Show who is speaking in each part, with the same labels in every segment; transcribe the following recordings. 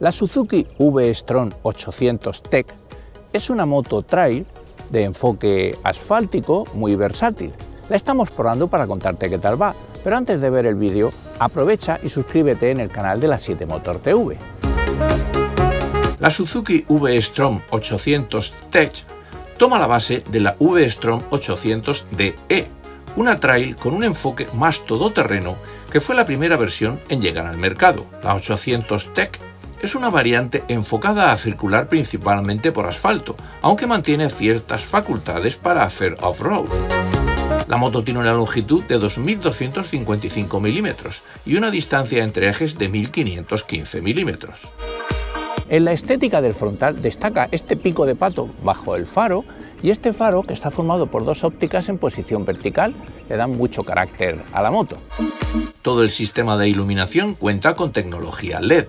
Speaker 1: La Suzuki V-Strom 800 Tech es una moto trail de enfoque asfáltico muy versátil. La estamos probando para contarte qué tal va, pero antes de ver el vídeo, aprovecha y suscríbete en el canal de la 7 Motor TV.
Speaker 2: La Suzuki V-Strom 800 Tech toma la base de la V-Strom 800 DE, una trail con un enfoque más todoterreno que fue la primera versión en llegar al mercado. La 800 Tech es una variante enfocada a circular principalmente por asfalto, aunque mantiene ciertas facultades para hacer off-road. La moto tiene una longitud de 2.255 milímetros y una distancia entre ejes de 1.515 milímetros.
Speaker 1: En la estética del frontal destaca este pico de pato bajo el faro y este faro que está formado por dos ópticas en posición vertical le dan mucho carácter a la moto.
Speaker 2: Todo el sistema de iluminación cuenta con tecnología LED.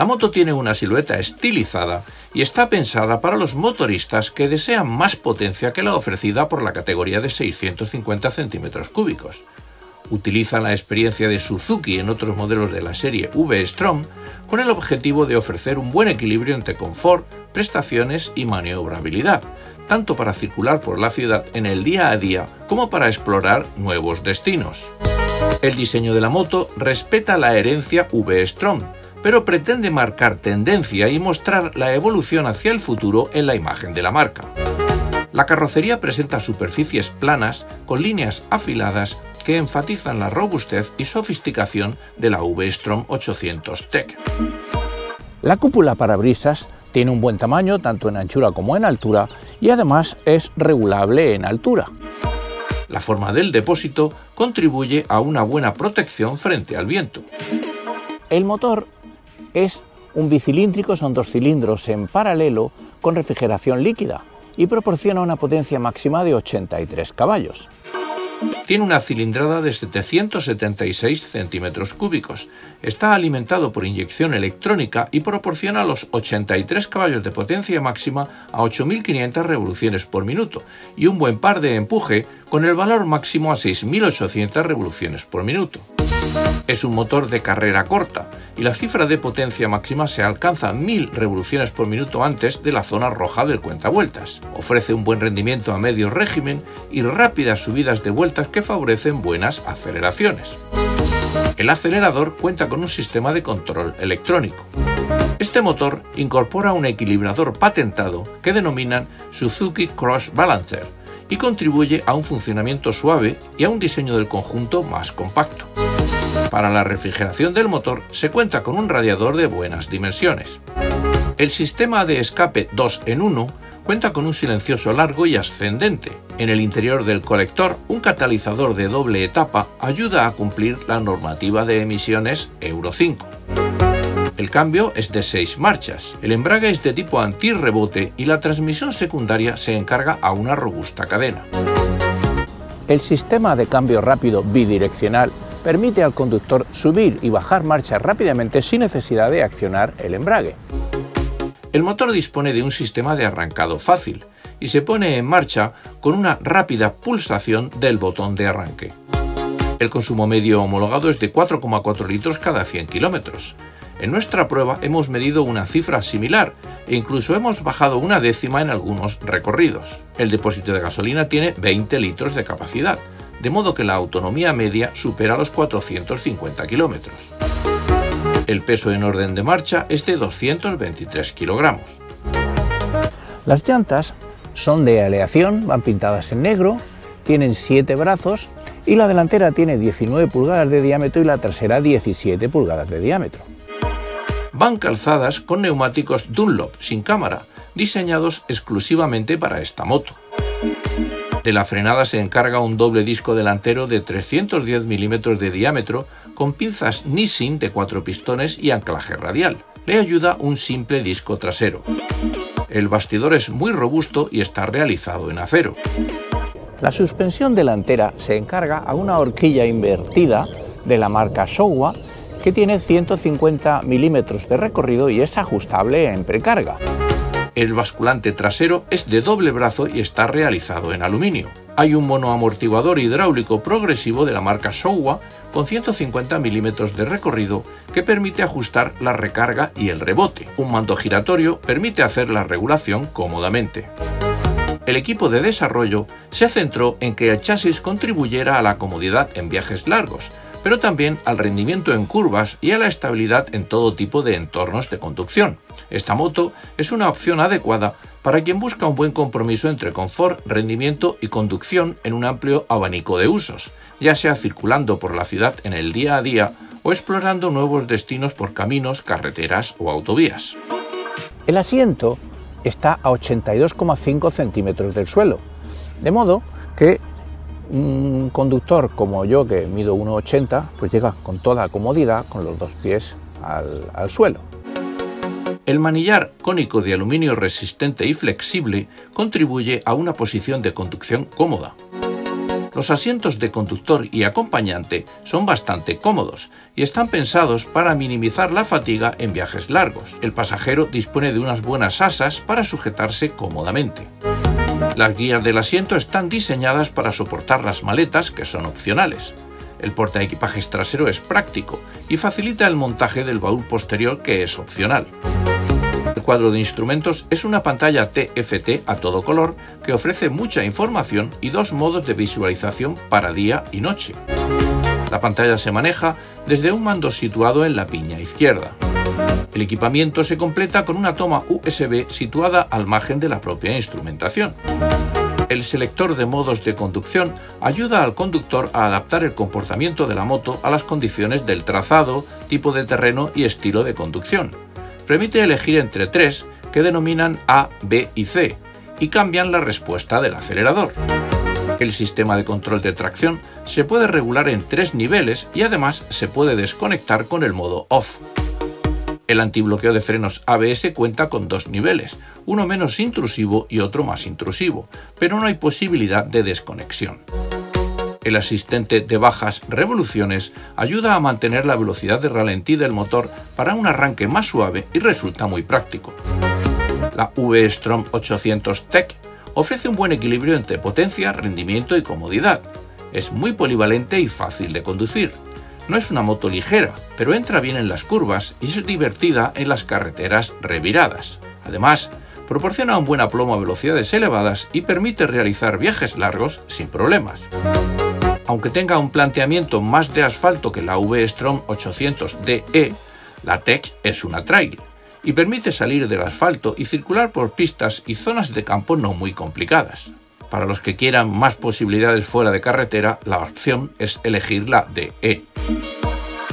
Speaker 2: La moto tiene una silueta estilizada y está pensada para los motoristas que desean más potencia que la ofrecida por la categoría de 650 centímetros cúbicos. Utiliza la experiencia de Suzuki en otros modelos de la serie V-Strom con el objetivo de ofrecer un buen equilibrio entre confort, prestaciones y maniobrabilidad, tanto para circular por la ciudad en el día a día como para explorar nuevos destinos. El diseño de la moto respeta la herencia V-Strom, pero pretende marcar tendencia y mostrar la evolución hacia el futuro en la imagen de la marca. La carrocería presenta superficies planas con líneas afiladas que enfatizan la robustez y sofisticación de la V-Strom 800 Tech.
Speaker 1: La cúpula parabrisas tiene un buen tamaño tanto en anchura como en altura y además es regulable en altura.
Speaker 2: La forma del depósito contribuye a una buena protección frente al viento.
Speaker 1: El motor es un bicilíndrico, son dos cilindros en paralelo con refrigeración líquida y proporciona una potencia máxima de 83 caballos.
Speaker 2: Tiene una cilindrada de 776 centímetros cúbicos. Está alimentado por inyección electrónica y proporciona los 83 caballos de potencia máxima a 8.500 revoluciones por minuto y un buen par de empuje con el valor máximo a 6.800 revoluciones por minuto. Es un motor de carrera corta y la cifra de potencia máxima se alcanza a 1000 revoluciones por minuto antes de la zona roja del cuentavueltas. Ofrece un buen rendimiento a medio régimen y rápidas subidas de vueltas que favorecen buenas aceleraciones. El acelerador cuenta con un sistema de control electrónico. Este motor incorpora un equilibrador patentado que denominan Suzuki Cross Balancer y contribuye a un funcionamiento suave y a un diseño del conjunto más compacto. Para la refrigeración del motor se cuenta con un radiador de buenas dimensiones. El sistema de escape 2 en 1 cuenta con un silencioso largo y ascendente. En el interior del colector, un catalizador de doble etapa ayuda a cumplir la normativa de emisiones Euro 5. El cambio es de 6 marchas, el embrague es de tipo antirrebote y la transmisión secundaria se encarga a una robusta cadena.
Speaker 1: El sistema de cambio rápido bidireccional permite al conductor subir y bajar marchas rápidamente sin necesidad de accionar el embrague.
Speaker 2: El motor dispone de un sistema de arrancado fácil y se pone en marcha con una rápida pulsación del botón de arranque. El consumo medio homologado es de 4,4 litros cada 100 kilómetros. En nuestra prueba hemos medido una cifra similar e incluso hemos bajado una décima en algunos recorridos. El depósito de gasolina tiene 20 litros de capacidad, de modo que la autonomía media supera los 450 kilómetros. El peso en orden de marcha es de 223 kilogramos.
Speaker 1: Las llantas son de aleación, van pintadas en negro, tienen 7 brazos y la delantera tiene 19 pulgadas de diámetro y la trasera 17 pulgadas de diámetro.
Speaker 2: Van calzadas con neumáticos Dunlop sin cámara, diseñados exclusivamente para esta moto. De la frenada se encarga un doble disco delantero de 310 milímetros de diámetro con pinzas Nissin de cuatro pistones y anclaje radial. Le ayuda un simple disco trasero. El bastidor es muy robusto y está realizado en acero.
Speaker 1: La suspensión delantera se encarga a una horquilla invertida de la marca Showa que tiene 150 milímetros de recorrido y es ajustable en precarga.
Speaker 2: El basculante trasero es de doble brazo y está realizado en aluminio. Hay un monoamortiguador hidráulico progresivo de la marca Showa con 150 milímetros de recorrido que permite ajustar la recarga y el rebote. Un mando giratorio permite hacer la regulación cómodamente. El equipo de desarrollo se centró en que el chasis contribuyera a la comodidad en viajes largos, pero también al rendimiento en curvas y a la estabilidad en todo tipo de entornos de conducción. Esta moto es una opción adecuada para quien busca un buen compromiso entre confort, rendimiento y conducción en un amplio abanico de usos, ya sea circulando por la ciudad en el día a día o explorando nuevos destinos por caminos, carreteras o autovías.
Speaker 1: El asiento está a 82,5 centímetros del suelo, de modo un conductor como yo, que mido 1,80, pues llega con toda comodidad con los dos pies al, suelo.
Speaker 2: El manillar cónico de aluminio resistente y flexible contribuye a una posición de conducción cómoda. Los asientos de conductor y acompañante son bastante cómodos y están pensados para minimizar la fatiga en viajes largos. El pasajero dispone de unas buenas asas para sujetarse cómodamente. Las guías del asiento están diseñadas para soportar las maletas, que son opcionales. El portaequipajes trasero es práctico y facilita el montaje del baúl posterior, que es opcional. El cuadro de instrumentos es una pantalla TFT a todo color que ofrece mucha información y dos modos de visualización para día y noche. La pantalla se maneja desde un mando situado en la piña izquierda. El equipamiento se completa con una toma USB situada al margen de la propia instrumentación. El selector de modos de conducción ayuda al conductor a adaptar el comportamiento de la moto a las condiciones del trazado, tipo de terreno y estilo de conducción. Permite elegir entre tres que denominan A, B y C y cambian la respuesta del acelerador. El sistema de control de tracción se puede regular en tres niveles y además se puede desconectar con el modo off. El antibloqueo de frenos ABS cuenta con dos niveles, uno menos intrusivo y otro más intrusivo, pero no hay posibilidad de desconexión. El asistente de bajas revoluciones ayuda a mantener la velocidad de ralentí del motor para un arranque más suave y resulta muy práctico. La V-Strom 800 Tech ofrece un buen equilibrio entre potencia, rendimiento y comodidad. Es muy polivalente y fácil de conducir. No es una moto ligera, pero entra bien en las curvas y es divertida en las carreteras reviradas. Además, proporciona un buen aplomo a velocidades elevadas y permite realizar viajes largos sin problemas. Aunque tenga un planteamiento más de asfalto que la V-Strom 800 DE, la Tech es una trail y permite salir del asfalto y circular por pistas y zonas de campo no muy complicadas. Para los que quieran más posibilidades fuera de carretera, la opción es elegir la DE.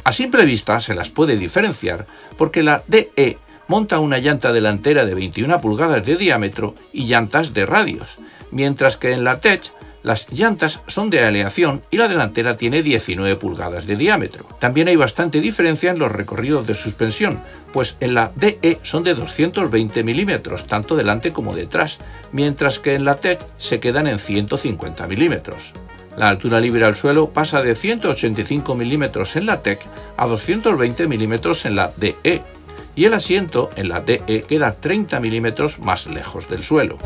Speaker 2: A simple vista se las puede diferenciar porque la DE monta una llanta delantera de 21 pulgadas de diámetro y llantas de radios, mientras que en la Tech las llantas son de aleación y la delantera tiene 19 pulgadas de diámetro. También hay bastante diferencia en los recorridos de suspensión, pues en la DE son de 220 milímetros, tanto delante como detrás, mientras que en la Tech se quedan en 150 milímetros. La altura libre al suelo pasa de 185 milímetros en la Tech a 220 milímetros en la DE, y el asiento en la DE queda 30 milímetros más lejos del suelo.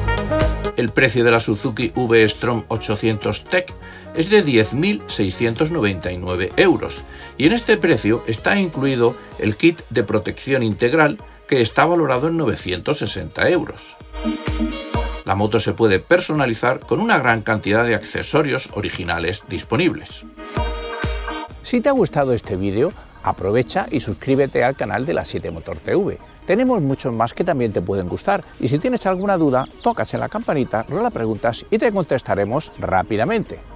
Speaker 2: El precio de la Suzuki V-Strom 800 Tech es de 10.699 euros y en este precio está incluido el kit de protección integral que está valorado en 960 euros. La moto se puede personalizar con una gran cantidad de accesorios originales disponibles.
Speaker 1: Si te ha gustado este vídeo, Aprovecha y suscríbete al canal de la 7 Motor TV. Tenemos muchos más que también te pueden gustar y si tienes alguna duda, tocas en la campanita, rola preguntas y te contestaremos rápidamente.